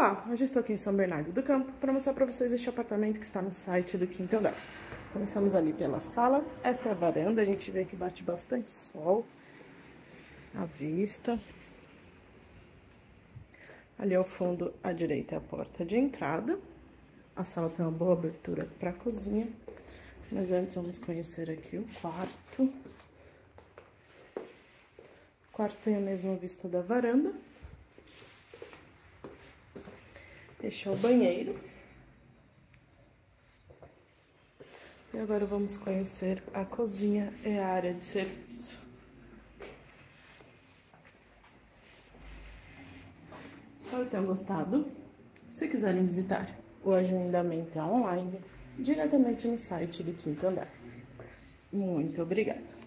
Olá, hoje estou aqui em São Bernardo do Campo para mostrar para vocês este apartamento que está no site do quinto andar. Começamos ali pela sala, esta é a varanda, a gente vê que bate bastante sol, a vista. Ali ao fundo, à direita, é a porta de entrada. A sala tem uma boa abertura para a cozinha, mas antes vamos conhecer aqui o quarto. O quarto tem a mesma vista da varanda. É o banheiro. E agora vamos conhecer a cozinha e a área de serviço. Espero que tenham gostado. Se quiserem visitar, o agendamento é online, diretamente no site do Quinto Andar. Muito obrigada!